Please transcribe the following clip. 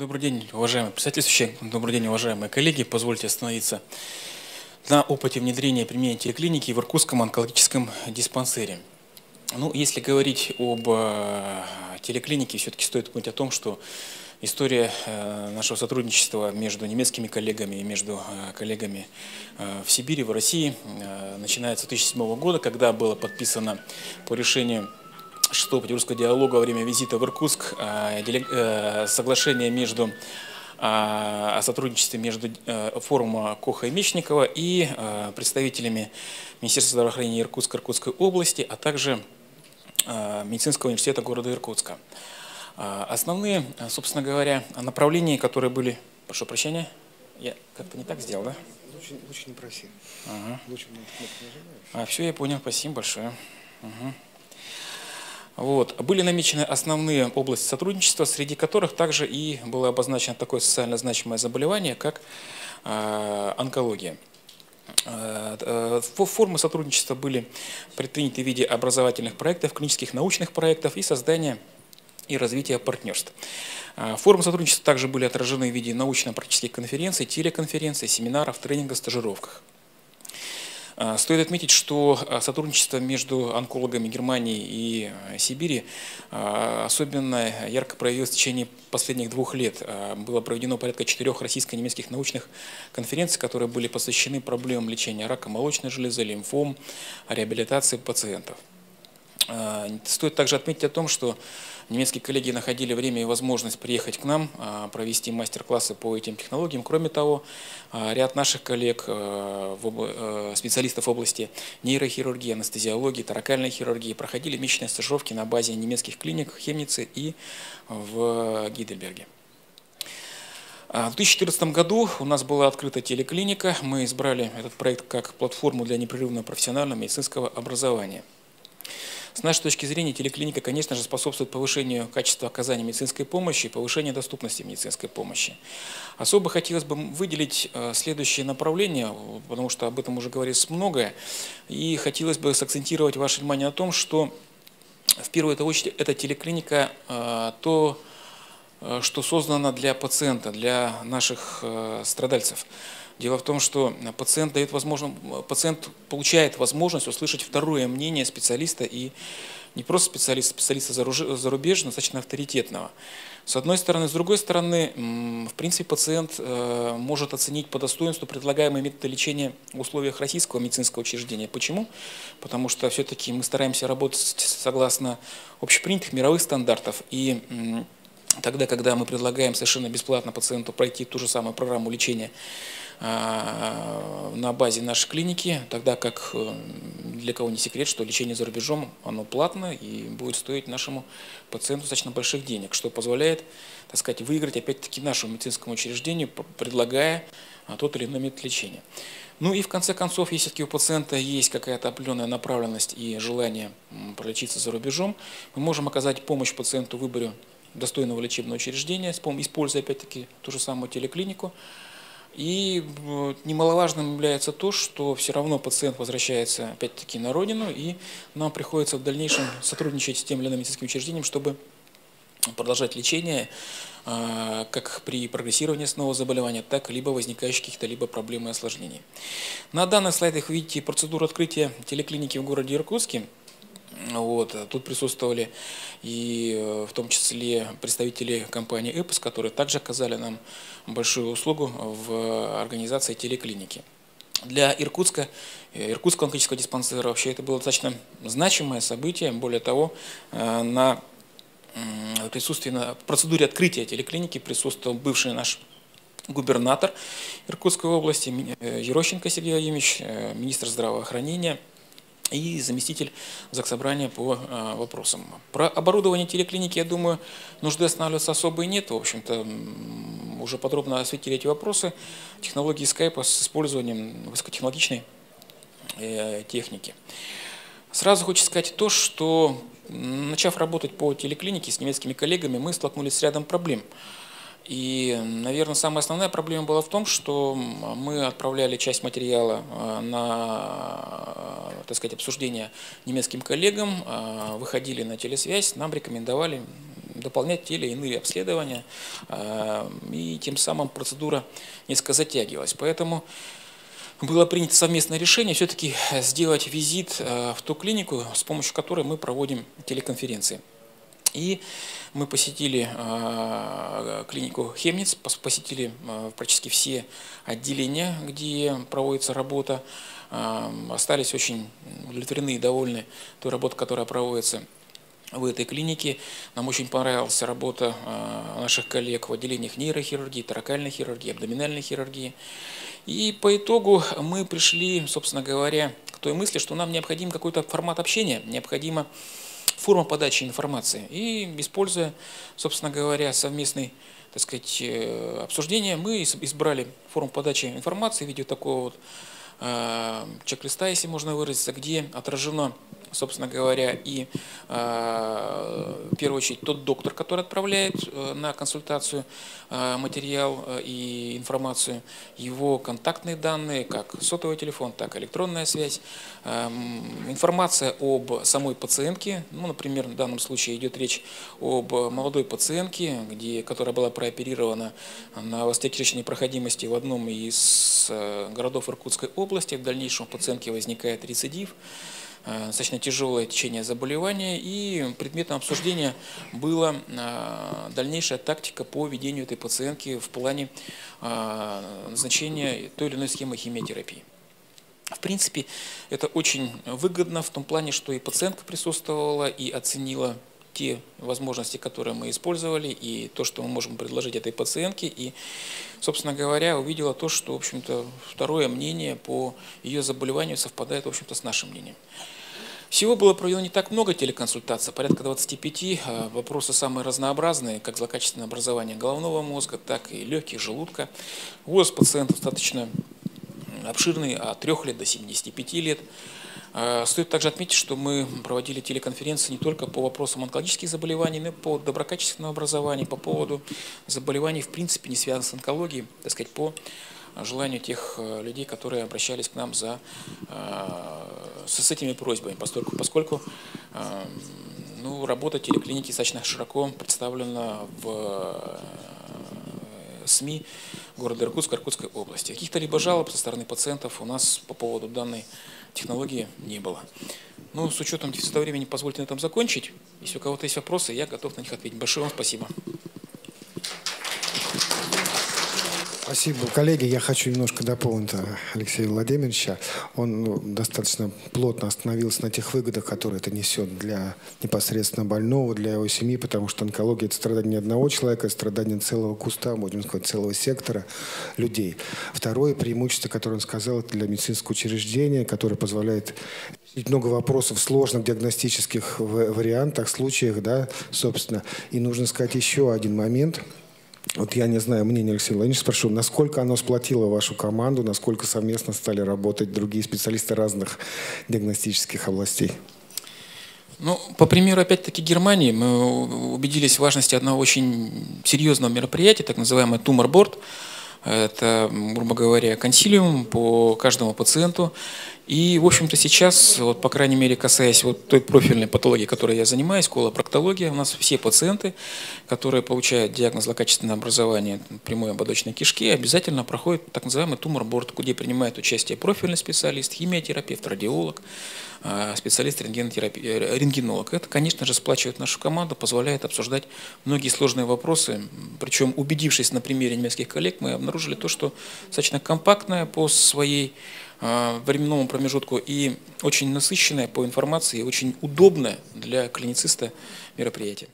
Добрый день, уважаемые присутствующие, добрый день, уважаемые коллеги. Позвольте остановиться на опыте внедрения и применения телеклиники в Иркутском онкологическом диспансере. Ну, если говорить об э, телеклинике, все-таки стоит помнить о том, что история э, нашего сотрудничества между немецкими коллегами и между э, коллегами в Сибири, в России начинается с 2007 года, когда было подписано по решению 6 Петербургского диалога во время визита в Иркутск соглашение между о сотрудничестве между форума Коха и Мечникова и представителями Министерства здравоохранения Иркутска, Иркутской области, а также Э, медицинского университета города Иркутска. Э, основные, э, собственно говоря, направления, которые были... Прошу прощения, я как-то не так сделал, да? Лучше, лучше не проси. Ага. Лучше не а, все, я понял, спасибо большое. Угу. Вот. Были намечены основные области сотрудничества, среди которых также и было обозначено такое социально значимое заболевание, как э, онкология. Э, э, формы сотрудничества были предприняты в виде образовательных проектов, клинических научных проектов и создания и развития партнерств. Формы сотрудничества также были отражены в виде научно-практических конференций, телеконференций, семинаров, тренингов, стажировках. А, стоит отметить, что а, сотрудничество между онкологами Германии и а, Сибири особенно ярко проявилось в течение последних двух лет. Было проведено порядка четырех российско-немецких научных конференций, которые были посвящены проблемам лечения рака молочной железы, лимфом, реабилитации пациентов. Стоит также отметить о том, что Немецкие коллеги находили время и возможность приехать к нам, а, провести мастер-классы по этим технологиям. Кроме того, а, ряд наших коллег, а, специалистов в области нейрохирургии, анестезиологии, таракальной хирургии проходили месячные стажировки на базе немецких клиник в Хемнице и в Гидельберге. В 2014 году у нас была открыта телеклиника. Мы избрали этот проект как платформу для непрерывного профессионального медицинского образования. С нашей точки зрения, телеклиника, конечно же, способствует повышению качества оказания медицинской помощи и повышению доступности медицинской помощи. Особо хотелось бы выделить э, следующее направление, потому что об этом уже говорилось многое, и хотелось бы сакцентировать ваше внимание на том, что в первую очередь эта телеклиника э, то, э, что создано для пациента, для наших страдальцев. Дело в том, что пациент, дает возможность, пациент получает возможность услышать второе мнение специалиста и не просто специалиста, специалиста зарубежного, достаточно авторитетного. С одной стороны. С другой стороны, в принципе, пациент э, может оценить по достоинству предлагаемые методы лечения в условиях российского медицинского учреждения. Почему? Потому что все-таки мы стараемся работать согласно общепринятых мировых стандартов. И тогда, когда мы предлагаем совершенно бесплатно пациенту пройти ту же самую программу лечения а, на базе нашей клиники, тогда как э, для кого не секрет, что лечение за рубежом оно платно и будет стоить нашему пациенту достаточно больших денег, что позволяет, так сказать, выиграть опять-таки нашему медицинскому учреждению, предлагая а, тот или иной метод лечения. Ну и в конце концов, если у пациента есть какая-то определенная направленность и желание пролечиться за рубежом, мы можем оказать помощь пациенту в выборе достойного лечебного учреждения, используя опять-таки ту же самую телеклинику, и немаловажным является то, что все равно пациент возвращается опять-таки на родину, и нам приходится в дальнейшем сотрудничать с тем или иным медицинским учреждением, чтобы продолжать лечение а, как при прогрессировании основного заболевания, так либо возникающих каких-то либо проблем и осложнений. На данных слайдах вы видите процедуру открытия телеклиники в городе Иркутске. Вот. Тут присутствовали и э, в том числе представители компании «Эпос», которые также оказали нам большую услугу в организации телеклиники. Для Иркутска, э, Иркутского онкологического диспансера вообще это было достаточно значимое событие. Более того, э, на присутствии на процедуре открытия телеклиники присутствовал бывший наш губернатор Иркутской области Ерощенко Сергей Владимирович, министр здравоохранения – и заместитель Заксобрания по э, вопросам. Про оборудование телеклиники, я думаю, нужды останавливаться особо и нет. В общем-то, уже подробно осветили эти вопросы. Технологии скайпа с использованием высокотехнологичной э, техники. Сразу хочу сказать то, что начав работать по телеклинике с немецкими коллегами, мы столкнулись с рядом проблем. И, наверное, самая основная проблема была в том, что мы отправляли часть материала э, на так сказать, обсуждение немецким коллегам, э, выходили на телесвязь, нам рекомендовали дополнять те или иные обследования, и тем самым процедура несколько затягивалась. Поэтому было принято совместное решение все-таки сделать визит в ту клинику, с помощью которой мы проводим телеконференции. И мы посетили э, клинику Хемниц, посетили э, практически все отделения, где проводится работа. Э, остались очень удовлетворены и довольны той работой, которая проводится в этой клинике. Нам очень понравилась работа наших коллег в отделениях нейрохирургии, таракальной хирургии, абдоминальной хирургии. И по итогу мы пришли, собственно говоря, к той мысли, что нам необходим какой-то формат общения, необходимо форма подачи информации. И используя, собственно говоря, совместный так сказать, э, обсуждение, мы избрали форму подачи информации в виде такого вот э, чек-листа, если можно выразиться, где отражено собственно говоря, и э, в первую очередь тот доктор, который отправляет э, на консультацию э, материал и информацию, его контактные данные, как сотовый телефон, так и электронная связь, информация об самой пациентке, ну, например, в данном случае идет речь об молодой пациентке, где, которая была прооперирована на остеокирочной проходимости в одном из городов Иркутской области, в дальнейшем у пациентки возникает рецидив, достаточно тяжелое течение заболевания, и предметом обсуждения была э, дальнейшая тактика по ведению этой пациентки в плане э, назначения той или иной схемы химиотерапии. В принципе, это очень выгодно в том плане, что и пациентка присутствовала и оценила те возможности, которые мы использовали, и то, что мы можем предложить этой пациентке. И, собственно говоря, увидела то, что, в общем-то, второе мнение по ее заболеванию совпадает, в общем-то, с нашим мнением. Всего было проведено не так много телеконсультаций, порядка 25. А вопросы самые разнообразные, как злокачественное образование головного мозга, так и легких, желудка. Возраст пациентов достаточно обширный, от 3 лет до 75 лет. А, стоит также отметить, что мы проводили телеконференции не только по вопросам онкологических заболеваний, но и по доброкачественному образованию, по поводу заболеваний, в принципе, не связанных с онкологией, так сказать, по желанию тех э, людей, которые обращались к нам за, э, с этими просьбами, поскольку, поскольку э, ну, работа телеклиники достаточно широко представлена в СМИ города Иркутска, Иркутской области. Каких-то либо жалоб со стороны пациентов у нас по поводу данной технологии не было. Ну, с учетом дефицита времени, позвольте на этом закончить. Если у кого-то есть вопросы, я готов на них ответить. Большое вам спасибо. Спасибо. Коллеги, я хочу немножко дополнить Алексея Владимировича. Он ну, достаточно плотно остановился на тех выгодах, которые это несет для непосредственно больного, для его семьи, потому что онкология – это страдание одного человека, страдание целого куста, будем сказать, целого сектора людей. Второе преимущество, которое он сказал, это для медицинского учреждения, которое позволяет много вопросов в сложных диагностических вариантах, случаях, да, собственно. И нужно сказать еще один момент – вот я не знаю мнение Алексея Владимировича, спрошу, насколько оно сплотило вашу команду, насколько совместно стали работать другие специалисты разных диагностических областей? Ну, по примеру, опять-таки, Германии, мы убедились в важности одного очень серьезного мероприятия, так называемый тумор-борд. Это, грубо говоря, консилиум по каждому пациенту. И, в общем-то, сейчас, вот, по крайней мере, касаясь вот той профильной патологии, которой я занимаюсь, колопроктология, у нас все пациенты, которые получают диагноз злокачественное образование прямой ободочной кишки, обязательно проходят так называемый тумор-борт, где принимает участие профильный специалист, химиотерапевт, радиолог, специалист рентгенотерапии, рентгенолог. Это, конечно же, сплачивает нашу команду, позволяет обсуждать многие сложные вопросы. Причем, убедившись на примере немецких коллег, мы обнаружили то, что достаточно компактная по своей Э, временному промежутку и очень насыщенное по информации, очень удобное для клинициста мероприятие.